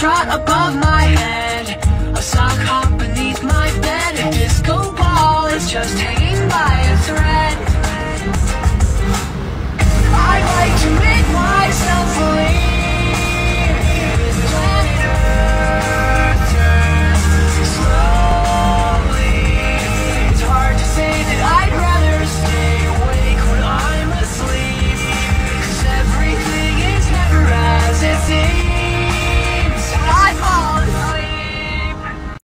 trot above my head. A sock hop beneath my bed. A disco ball is just hanging by.